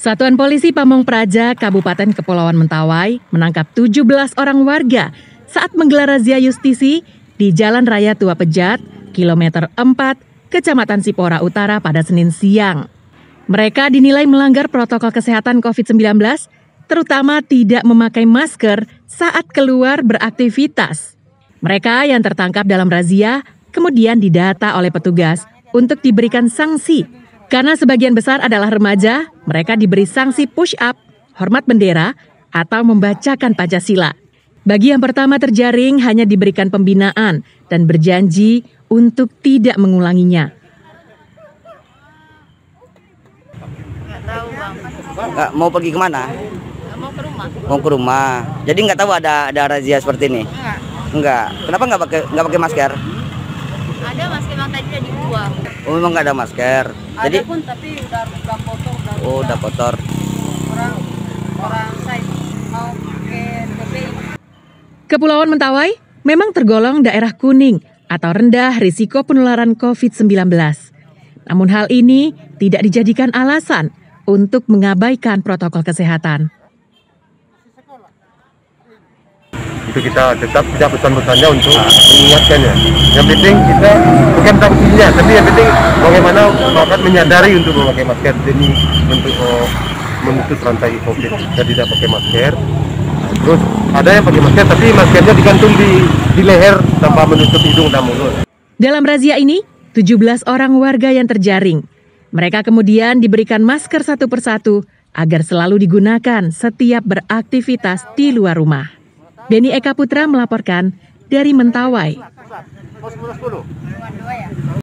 Satuan Polisi Pamong Praja, Kabupaten Kepulauan Mentawai, menangkap 17 orang warga saat menggelar razia justisi di Jalan Raya Tua Pejat, kilometer 4, Kecamatan Sipora Utara pada Senin siang. Mereka dinilai melanggar protokol kesehatan COVID-19, terutama tidak memakai masker saat keluar beraktivitas. Mereka yang tertangkap dalam razia kemudian didata oleh petugas untuk diberikan sanksi karena sebagian besar adalah remaja, mereka diberi sanksi push up, hormat bendera, atau membacakan Pancasila. Bagi yang pertama terjaring hanya diberikan pembinaan dan berjanji untuk tidak mengulanginya. Nggak, mau pergi ke mana? mau ke rumah Mau ke rumah. Jadi nggak tahu ada ada razia seperti ini? enggak Enggak. Kenapa nggak pakai nggak pakai masker? Ada masker yang tadi udah dibuang Oh memang nggak ada masker. Jadi ada pun tapi udah udah kotor udah oh udah kotor. orang orang saya mau ke TPI Kepulauan Mentawai memang tergolong daerah kuning atau rendah risiko penularan COVID-19. Namun hal ini tidak dijadikan alasan untuk mengabaikan protokol kesehatan. Itu kita tetap tidak pesan-pesannya untuk mengingatkannya. Yang penting kita bukan sanksinya, tapi yang penting bagaimana masyarakat menyadari untuk memakai masker demi untuk oh, memutus rantai COVID. Kita tidak pakai masker. Terus ada yang pakai masker, tapi maskernya digantung di, di leher tanpa menutup hidung dan mulut. Dalam razia ini, 17 orang warga yang terjaring. Mereka kemudian diberikan masker satu persatu agar selalu digunakan setiap beraktivitas di luar rumah. Beni Eka Putra melaporkan dari Mentawai.